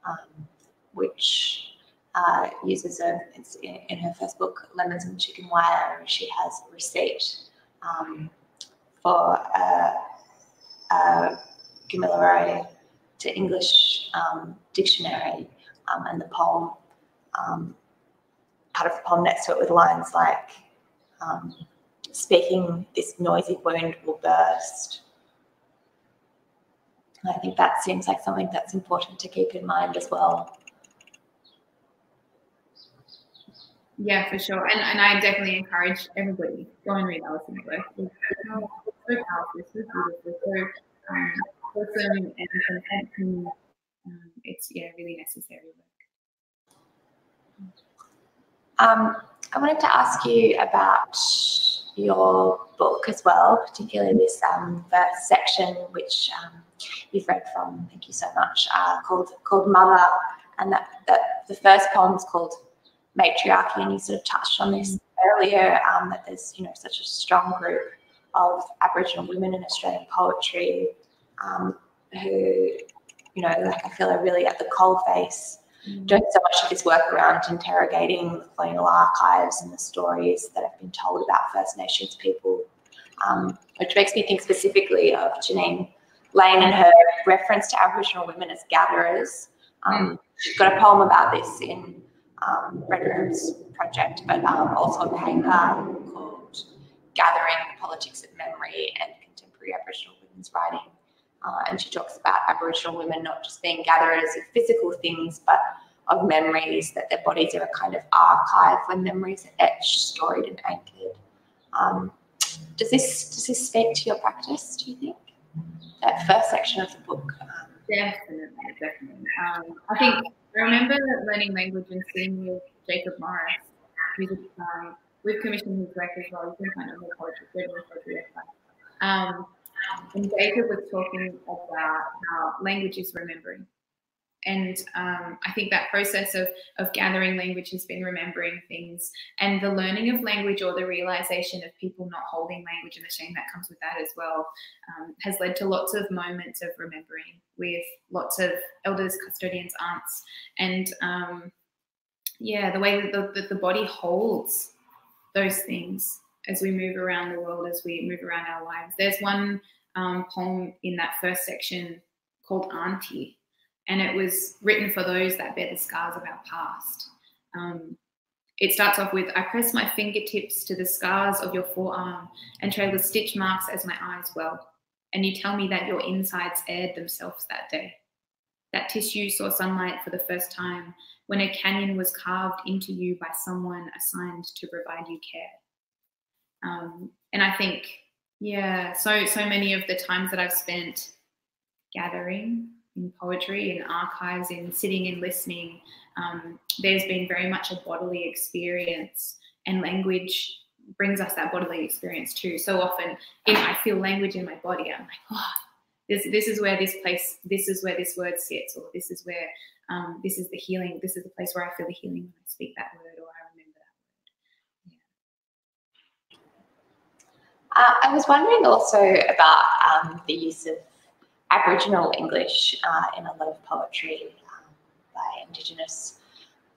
um, which uh, uses a, in, in, her first book, Lemons and Chicken Wire, she has a receipt um, for a, a Kamilaroi to English um, dictionary um, and the poem, um, part of the poem next to it with lines like, um, speaking this noisy wound will burst. And I think that seems like something that's important to keep in mind as well. Yeah, for sure. And, and I definitely encourage everybody go and read Alison's work. It's so, powerful, so beautiful, so um, wholesome and content. And, um, it's yeah, really necessary work. Um, I wanted to ask you about your book as well, particularly this um, first section, which um, you've read from. Thank you so much. Uh, called called Mother, and that, that the first poem is called Matriarchy, and you sort of touched on this earlier. Um, that there's you know such a strong group of Aboriginal women in Australian poetry um, who you know like I feel are really at the coalface doing so much of this work around interrogating the colonial archives and the stories that have been told about First Nations people, um, which makes me think specifically of Jeanine Leane and her reference to Aboriginal women as gatherers. Um, she's got a poem about this in um, Red Rooms project, but um, also a paper called Gathering the Politics of Memory and Contemporary Aboriginal Women's Writing uh, and she talks about Aboriginal women not just being gatherers of physical things, but of memories, that their bodies are a kind of archive where memories are etched, storied, and anchored. Um, does this does this speak to your practice? Do you think that first section of the book? Um, definitely, definitely. Um, I think I remember learning language and seeing with Jacob Morris, who's um, we've commissioned his work as well. You can find it on the poetry, poetry. Um, and David was talking about how language is remembering. And um, I think that process of, of gathering language has been remembering things and the learning of language or the realization of people not holding language and the shame that comes with that as well um, has led to lots of moments of remembering with lots of elders, custodians, aunts, and um, yeah, the way that the, that the body holds those things as we move around the world, as we move around our lives. There's one um, poem in that first section called Auntie, and it was written for those that bear the scars of our past. Um, it starts off with I press my fingertips to the scars of your forearm and trail the stitch marks as my eyes well. And you tell me that your insides aired themselves that day. That tissue saw sunlight for the first time when a canyon was carved into you by someone assigned to provide you care. Um, and I think, yeah, so so many of the times that I've spent gathering in poetry, in archives, in sitting and listening, um, there's been very much a bodily experience, and language brings us that bodily experience too. So often, if I feel language in my body, I'm like, oh, this this is where this place, this is where this word sits, or this is where um, this is the healing. This is the place where I feel the healing when I speak that word, or Uh, I was wondering also about um, the use of Aboriginal English uh, in a lot of poetry um, by Indigenous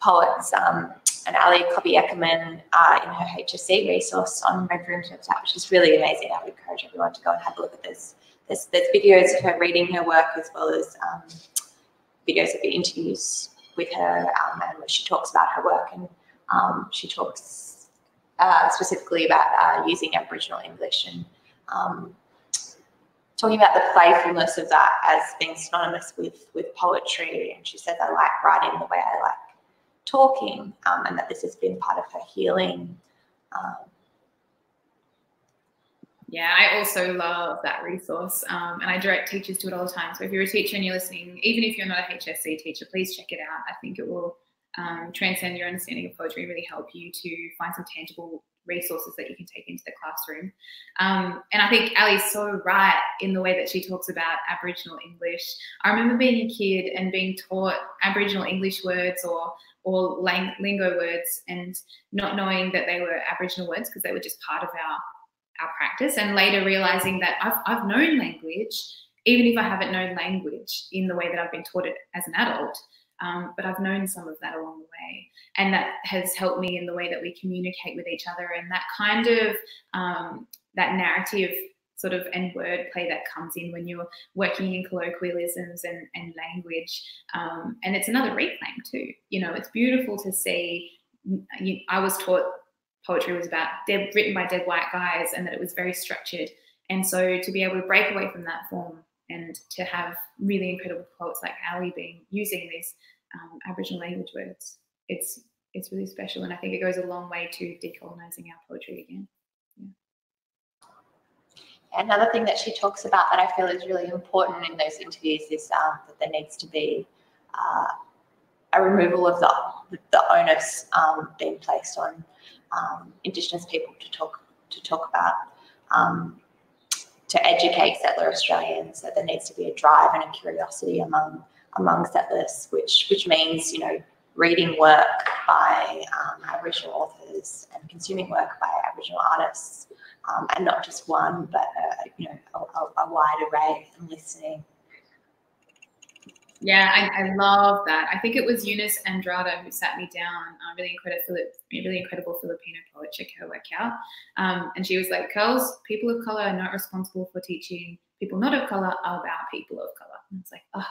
poets. Um, and Ali Cobby-Eckermann uh, in her HSC resource on Red Room's website, which is really amazing. I would encourage everyone to go and have a look at this. There's, there's videos of her reading her work as well as um, videos of the interviews with her um, and where she talks about her work and um, she talks uh, specifically about uh, using Aboriginal English and um, talking about the playfulness of that as being synonymous with with poetry. And she says, "I like writing the way I like talking," um, and that this has been part of her healing. Um, yeah, I also love that resource, um, and I direct teachers to it all the time. So if you're a teacher and you're listening, even if you're not a HSC teacher, please check it out. I think it will um, transcend your understanding of poetry, really help you to find some tangible resources that you can take into the classroom. Um, and I think Ali's so right in the way that she talks about Aboriginal English. I remember being a kid and being taught Aboriginal English words or or lingo words and not knowing that they were Aboriginal words because they were just part of our our practice and later realizing that I've, I've known language even if I haven't known language in the way that I've been taught it as an adult um, but I've known some of that along the way. And that has helped me in the way that we communicate with each other and that kind of um, that narrative sort of and wordplay that comes in when you're working in colloquialisms and, and language. Um, and it's another reclaim too. You know, it's beautiful to see. I was taught poetry was about dead, written by dead white guys and that it was very structured. And so to be able to break away from that form and to have really incredible poets like Ali being using these um, Aboriginal language words, it's it's really special, and I think it goes a long way to decolonizing our poetry again. Yeah. Another thing that she talks about that I feel is really important in those interviews is um, that there needs to be uh, a removal of the the onus um, being placed on um, Indigenous people to talk to talk about um, to educate settler Australians that there needs to be a drive and a curiosity among among settlers, which which means you know reading work by um, Aboriginal authors and consuming work by Aboriginal artists, um, and not just one, but uh, you know a, a, a wide array and listening yeah, I, I, love that. I think it was Eunice Andrada who sat me down, a really incredible, really incredible Filipino poet, check her work out. Um, and she was like, "Girls, people of color are not responsible for teaching. People not of color about people of color." And it's like, oh,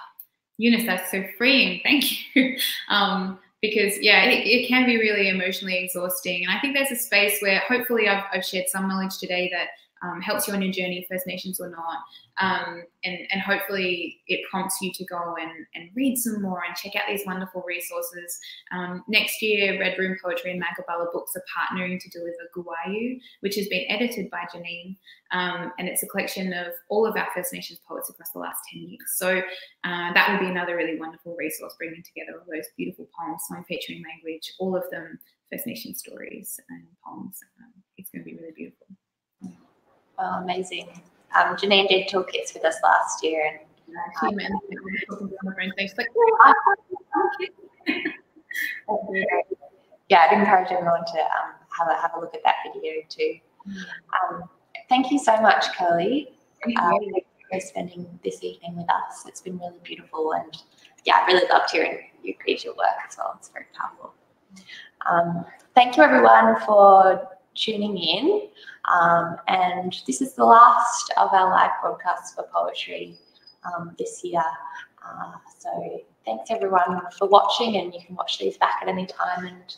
Eunice, that's so freeing. Thank you. um, because yeah, it, it, can be really emotionally exhausting. And I think there's a space where hopefully I've, I've shared some knowledge today that um, helps you on your journey, First Nations or not. Um, and, and hopefully it prompts you to go and, and read some more and check out these wonderful resources. Um, next year, Red Room Poetry and Magabala Books are partnering to deliver Guwayu, which has been edited by Jeanine. Um, and it's a collection of all of our First Nations poets across the last 10 years. So uh, that will be another really wonderful resource, bringing together all those beautiful poems, song featuring language, all of them First Nation stories and poems. Um, it's going to be really beautiful. Oh, amazing. Um, Jeanine did toolkits with us last year, and um, yeah, I'd encourage everyone to um, have a have a look at that video too. Um, thank you so much, Kirli, um, for spending this evening with us. It's been really beautiful, and yeah, I really loved hearing you read your work as well. It's very powerful. Um, thank you, everyone, for tuning in. Um, and this is the last of our live broadcasts for poetry um, this year. Uh, so thanks everyone for watching and you can watch these back at any time and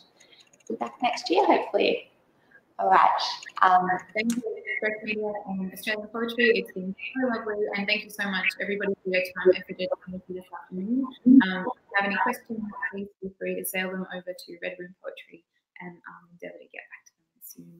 be back next year hopefully. All right. Um, thank you, Media and Australian Poetry. It's been so lovely, and thank you so much, everybody, for your time, effort, and this afternoon. Um, if you have any questions, please feel free to sail them over to Red Room Poetry and um, endeavour to get soon